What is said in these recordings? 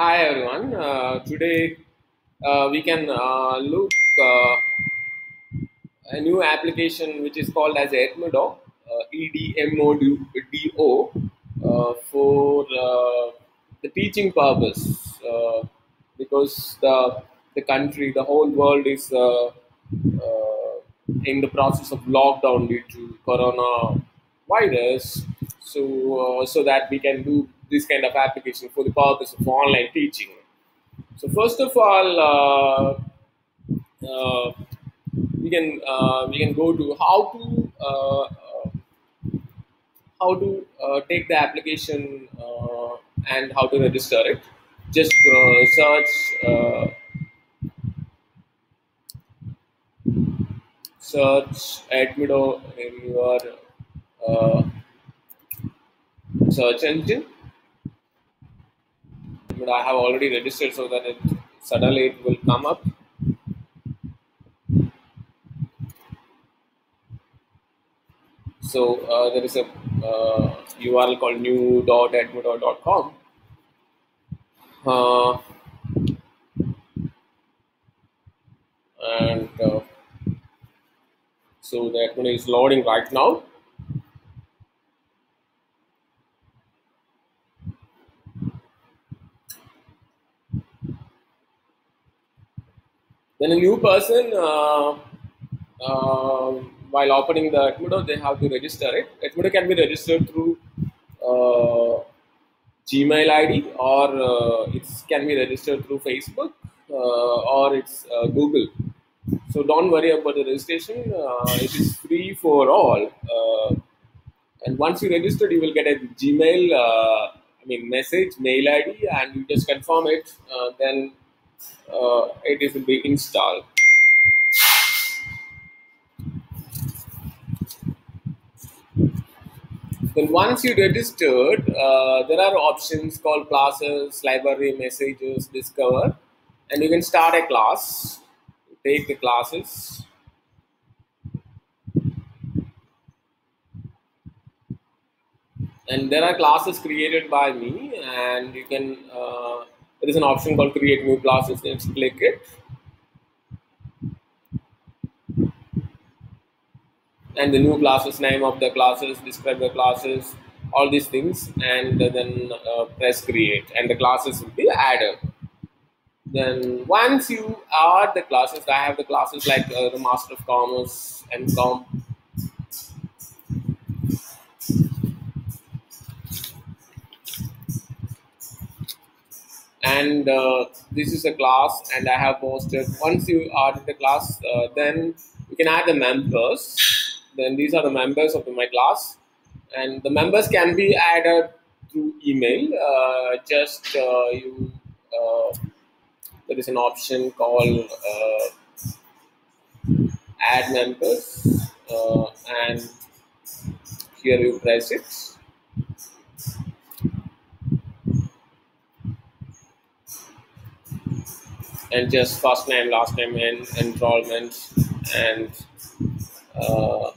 Hi everyone. Uh, today uh, we can uh, look uh, a new application which is called as Edmodo, uh, E-D-M-O-D-O, uh, for the teaching purpose because the the country, the whole world is in the process of lockdown due to corona virus. So so that we can do this kind of application for the purpose of online teaching. So first of all, uh, uh, we can uh, we can go to how to uh, uh, how to uh, take the application and how to register it. Just search search Edmodo in your search engine. But I have already registered so that it suddenly it will come up. So uh, there is a uh, URL called new.edmodo.com. Uh, and uh, so the Edmodo is loading right now. Then a new person, uh, uh, while opening the Edmodo, they have to register it. Edmodo can be registered through uh, Gmail ID or uh, it can be registered through Facebook uh, or it's uh, Google. So don't worry about the registration. It is free for all. And once you register, you will get a Gmail, I mean, message, mail ID, and you just confirm it. Then uh, it is be installed. Then once you registered, uh, there are options called classes, library, messages, discover, and you can start a class, take the classes, and there are classes created by me, and you can. Uh, there is an option called create new classes. Let's click it, and the new classes, name of the classes, describe the classes, all these things, and then uh, press create, and the classes will be added. Then once you add the classes, I have the classes like uh, the Master of Commerce and Com. And uh, this is a class, and I have posted. Once you add the class, uh, then you can add the members. Then these are the members of my class, and the members can be added through email. Uh, just uh, you. Uh, there is an option called uh, add members and here you press it and just first name last name and enrollment and uh,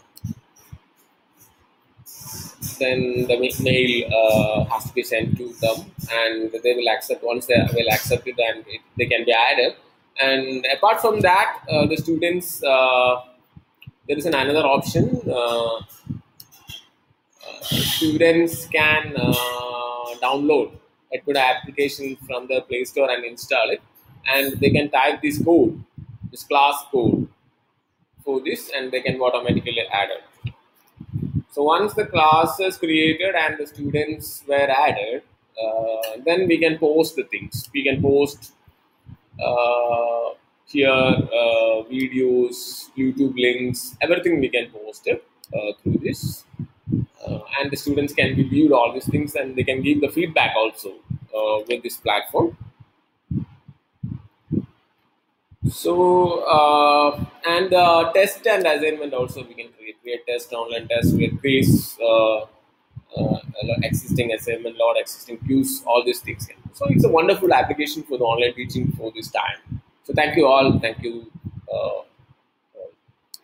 then the mail uh, has to be sent to them and they will accept once they will accept it and it, they can be added. And apart from that uh, the students uh, there is an another option uh, uh, students can download a good application from the play store and install it and they can type this code this class code for this and they can automatically add it so once the class is created and the students were added, uh, then we can post the things. We can post uh, here uh, videos, YouTube links, everything we can post it uh, through this. Uh, and the students can be viewed all these things and they can give the feedback also uh, with this platform. So uh, and uh, test and assignment also we can create test online test with quiz, uh, uh, existing assignment, lot existing queues, all these things. So it's a wonderful application for the online teaching for this time. So thank you all. Thank you.